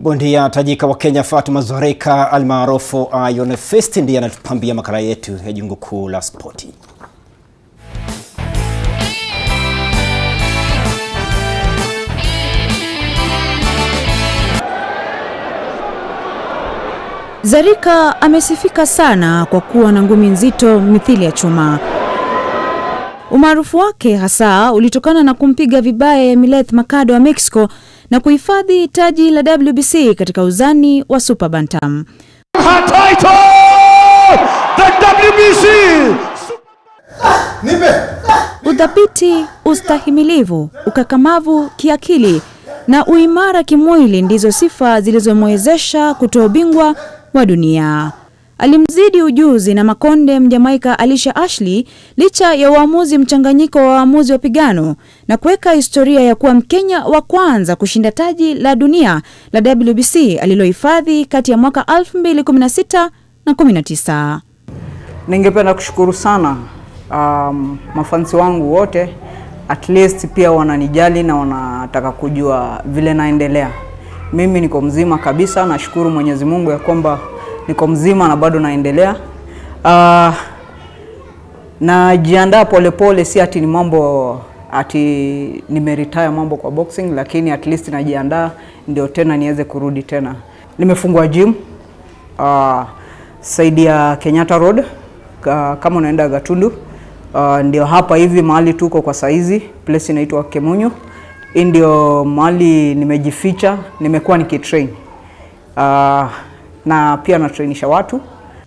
Bondia tajika wa Kenya Fatuma Zarika almaarufu Iron Fist ndiye anatupambia makala yetu ya jungu kuu la spoti. Zarika amesifika sana kwa kuwa na ngumi nzito mithili ya chuma. Umaarufu wake hasa ulitokana na kumpiga vibaya Mileth Makado wa Mexico na kuhifadhi taji la WBC katika uzani wa super bantam. Her title, the WBC. Udhabiti, ustahimilivu, ukakamavu kiakili na uimara kimwili ndizo sifa zilizomwezesha kutoa ubingwa wa dunia. Alimzidi ujuzi na makonde Mjamaika Alisha Ashley licha ya uamuzi mchanganyiko wa waamuzi wa pigano na kuweka historia ya kuwa Mkenya wa kwanza kushinda taji la dunia la WBC alilohifadhi kati ya mwaka 2016 na 19. Ningependa kushukuru sana um, mafansi wangu wote, at least pia wananijali na wanataka kujua vile naendelea. Mimi niko mzima kabisa, nashukuru Mwenyezi Mungu ya kwamba niko mzima na bado naendelea. Uh, najiandaa polepole, si ati ni mambo ati nimeretire mambo kwa boxing, lakini at least najiandaa ndio tena niweze kurudi tena. Nimefungua gym uh, saidi ya Kenyatta Road uh, kama unaenda Gatundu uh, ndio hapa hivi mahali tuko kwa saizi, place inaitwa Kemunyu. Hii ndio mahali nimejificha, nimekuwa nikitrain uh, na pia natrainisha watu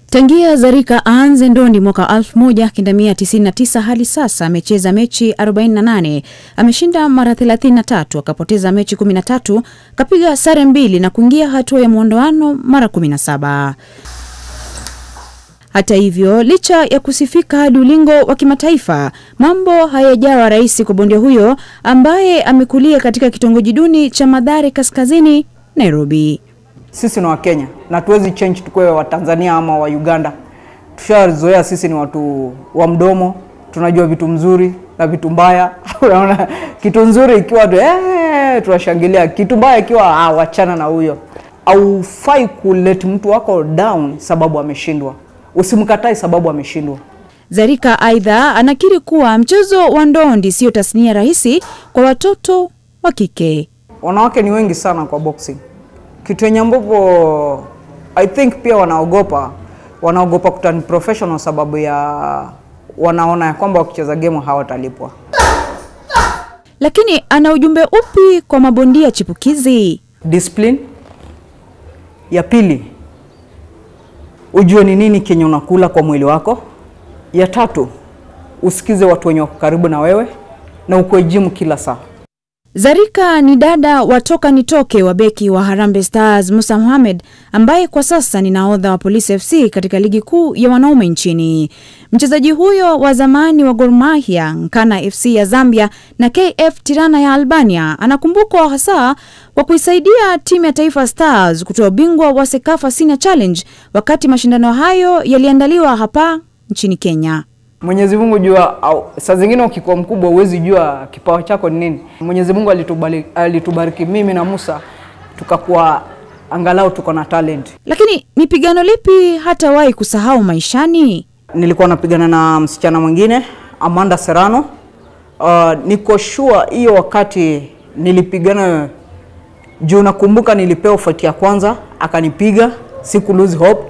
Tangia Zarika aanze ndondi mwaka 1999 hadi sasa amecheza mechi 48, ameshinda mara 33, akapoteza mechi 13, kapiga sare mbili na kuingia hatua ya mwondoano mara 17. Hata hivyo, licha ya kusifika hadi ulingo wa kimataifa, mambo hayajawa rahisi kwa bondia huyo ambaye amekulia katika kitongoji duni cha Madhare Kaskazini, Nairobi. Sisi ni Wakenya na tuwezi change tukue wa Tanzania ama wa Uganda. Tushazoea sisi ni watu wa mdomo, tunajua vitu mzuri na vitu mbaya. Unaona, kitu nzuri ikiwa tu eh, tunashangilia, kitu mbaya ikiwa ah, wachana na huyo. Haufai kulet mtu wako down sababu ameshindwa, usimkatai sababu ameshindwa. Zarika aidha anakiri kuwa mchezo wa ndondi sio tasnia rahisi kwa watoto wa kike. Wanawake ni wengi sana kwa boxing, kitu yenye ambapo I think pia wanaogopa wanaogopa kuturn professional sababu ya wanaona ya kwamba wakicheza gemu hawatalipwa. Lakini ana ujumbe upi kwa mabondia chipukizi? Discipline. Ya pili, ujue ni nini kenye unakula kwa mwili wako. Ya tatu, usikize watu wenye wako karibu na wewe na ukuwe gym kila saa. Zarika ni dada wa toka nitoke wa beki wa Harambee Stars Musa Mohamed ambaye kwa sasa ni naodha wa Police FC katika ligi kuu ya wanaume nchini. Mchezaji huyo wa zamani wa Gor Mahia, Nkana FC ya Zambia na KF Tirana ya Albania anakumbukwa hasa kwa kuisaidia timu ya Taifa Stars kutoa ubingwa wa Sekafa Senior Challenge wakati mashindano hayo yaliandaliwa hapa nchini Kenya. Mwenyezi Mungu jua, au, saa zingine ukikuwa mkubwa huwezi jua kipawa chako ni nini. Mwenyezi Mungu alitubariki, alitubariki mimi na Musa tukakuwa angalau tuko na talent. Lakini ni pigano lipi hatawahi kusahau maishani? Nilikuwa napigana na msichana mwingine Amanda Serrano. Uh, niko sure hiyo wakati nilipigana juu, nakumbuka nilipewa fight ya kwanza akanipiga, siku lose hope,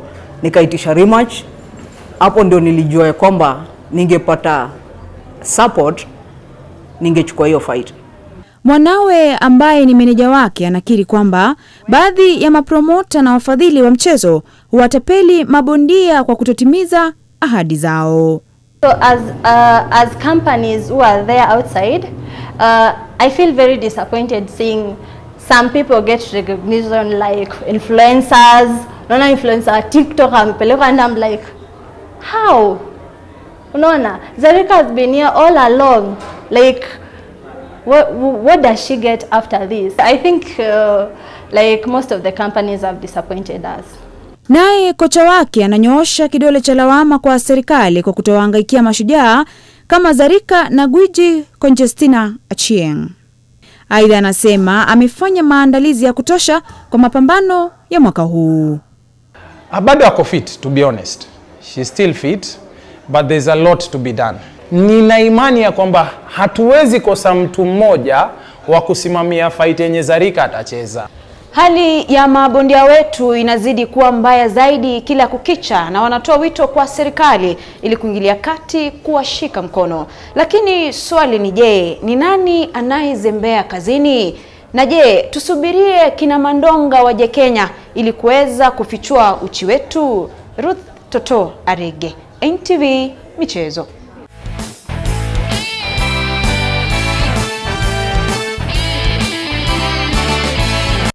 nikaitisha rematch. Hapo ndio nilijua ya kwamba ningepata support ningechukua hiyo fight. Mwanawe ambaye ni meneja wake anakiri kwamba baadhi ya mapromota na wafadhili wa mchezo huwatapeli mabondia kwa kutotimiza ahadi zao. So as uh, as companies who are there outside, uh, I feel very disappointed seeing some people get recognition like influencers. non-influencer, TikTok amepelekwa and I'm like how? Unaona Zarika has been here all along like what, what does she get after this? I think uh, like most of the companies have disappointed us. Naye kocha wake ananyoosha kidole cha lawama kwa serikali kwa kutowahangaikia mashujaa kama Zarika na gwiji Conjestina Achieng. Aidha, anasema amefanya maandalizi ya kutosha kwa mapambano ya mwaka huu. Bado ako fit to be honest she's still fit but there's a lot to be done nina imani ya kwamba hatuwezi kosa mtu mmoja wa kusimamia fight yenye zarika atacheza Hali ya mabondia wetu inazidi kuwa mbaya zaidi kila kukicha, na wanatoa wito kwa serikali ili kuingilia kati kuwashika mkono. Lakini swali ni je, ni nani anayezembea kazini? Na je, tusubirie kina Mandonga waje Kenya ili kuweza kufichua uchi wetu? Ruth Toto Arege, NTV Michezo.